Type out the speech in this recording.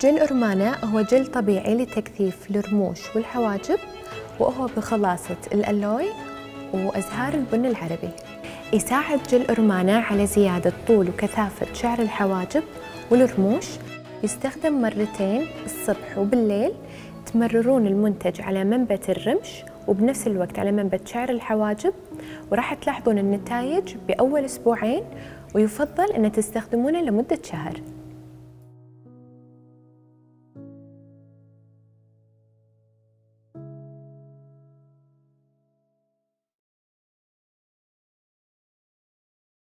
جل أرمانة هو جل طبيعي لتكثيف الرموش والحواجب وهو بخلاصة الألوي وأزهار البن العربي. يساعد جل أرمانة على زيادة طول وكثافة شعر الحواجب والرموش. يستخدم مرتين الصبح وبالليل تمررون المنتج على منبت الرمش وبنفس الوقت على منبت شعر الحواجب وراح تلاحظون النتائج بأول أسبوعين ويفضل أن تستخدمونه لمدة شهر.